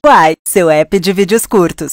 Quai, seu app de vídeos curtos.